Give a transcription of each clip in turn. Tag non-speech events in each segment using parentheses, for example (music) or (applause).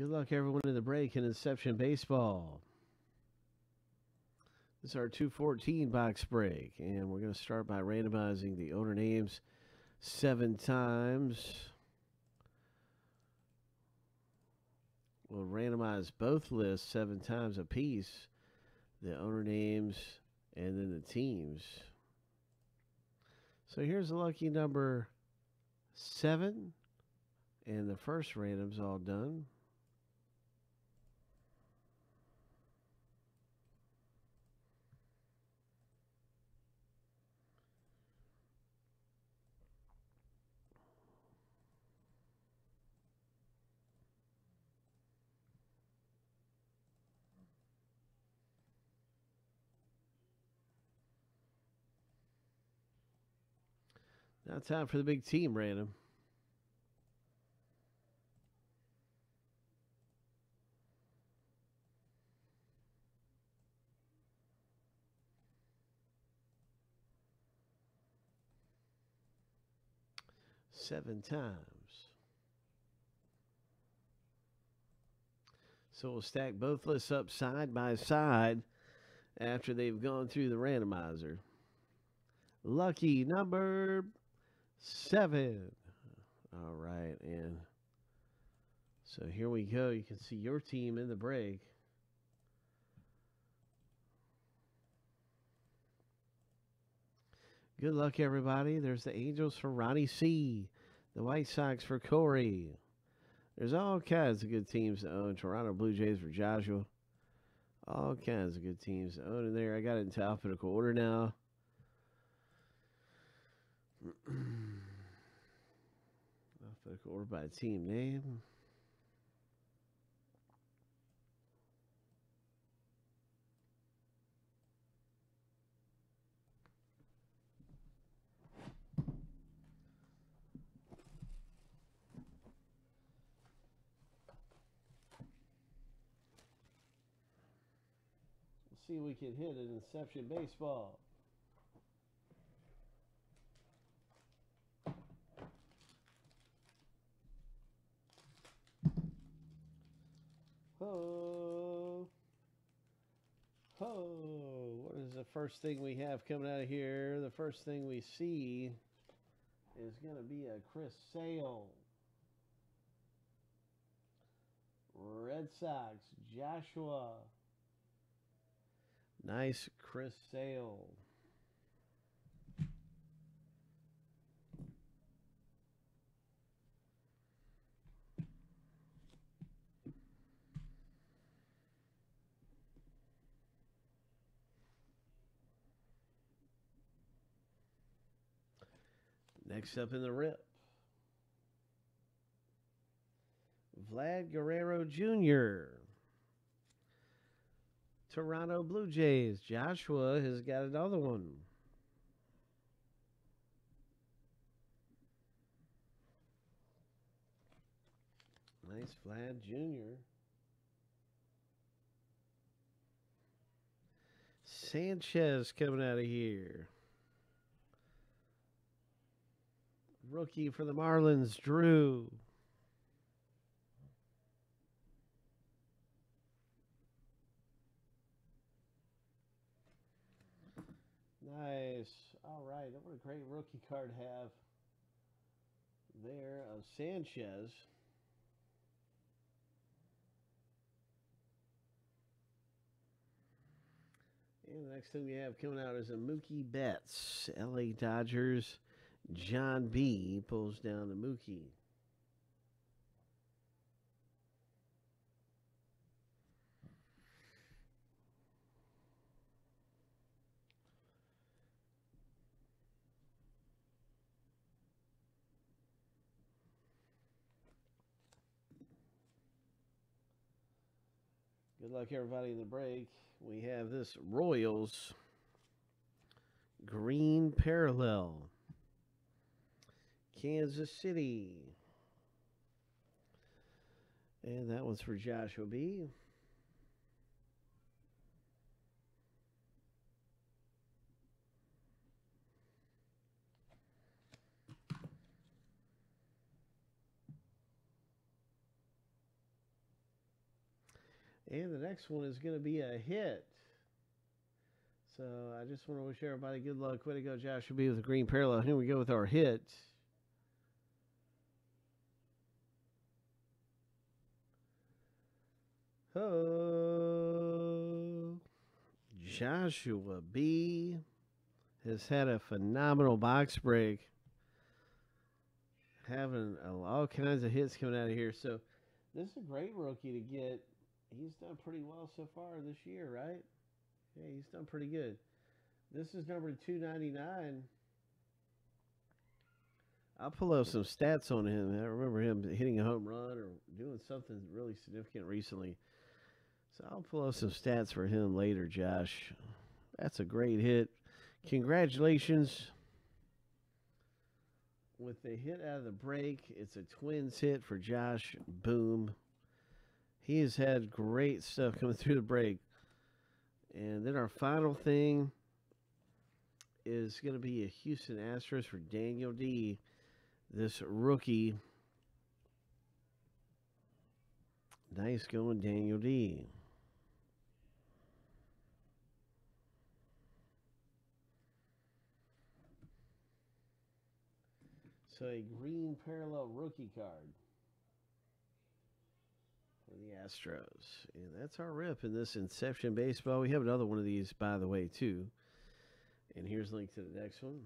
Good luck, everyone, in the break in Inception Baseball. This is our 214 box break, and we're going to start by randomizing the owner names seven times. We'll randomize both lists seven times a piece the owner names and then the teams. So here's the lucky number seven, and the first random's all done. Now time for the big team random. Seven times. So we'll stack both lists up side by side after they've gone through the randomizer. Lucky number seven. All right, and so here we go. You can see your team in the break. Good luck, everybody. There's the Angels for Ronnie C. The White Sox for Corey. There's all kinds of good teams to own. Toronto Blue Jays for Joshua. All kinds of good teams to own in there. I got it in alphabetical order now. (clears throat) alphabetical order by team name. See if we can hit an Inception baseball. Ho. Ho. What is the first thing we have coming out of here? The first thing we see is going to be a Chris Sale. Red Sox, Joshua. Nice Chris Sale. Next up in the rip, Vlad Guerrero Jr. Toronto Blue Jays. Joshua has got another one. Nice Vlad Jr. Sanchez coming out of here. Rookie for the Marlins, Drew. Nice. All right. What a great rookie card have there of Sanchez. And the next thing we have coming out is a Mookie Betts, LA Dodgers. John B pulls down the Mookie. Good luck, everybody, in the break. We have this Royals green parallel. Kansas City. And that one's for Joshua B. And the next one is going to be a hit. So I just want to wish everybody good luck. Way to go, Josh. Should be with the green parallel. Here we go with our hit. Oh, Joshua B has had a phenomenal box break, having all kinds of hits coming out of here. So this is a great rookie to get. He's done pretty well so far this year, right? Yeah, he's done pretty good. This is number 299. I'll pull up some stats on him. I remember him hitting a home run or doing something really significant recently. So I'll pull up some stats for him later, Josh. That's a great hit. Congratulations with the hit out of the break. It's a twins hit for Josh Boom. He has had great stuff coming through the break. And then our final thing is going to be a Houston Astros for Daniel D. This rookie. Nice going, Daniel D. So a green parallel rookie card for the Astros. And that's our rip in this Inception Baseball. We have another one of these, by the way, too. And here's a link to the next one.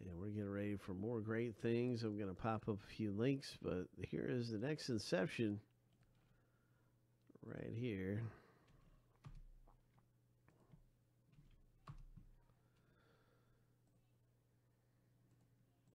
And we're getting ready for more great things. I'm going to pop up a few links, but here is the next Inception right here.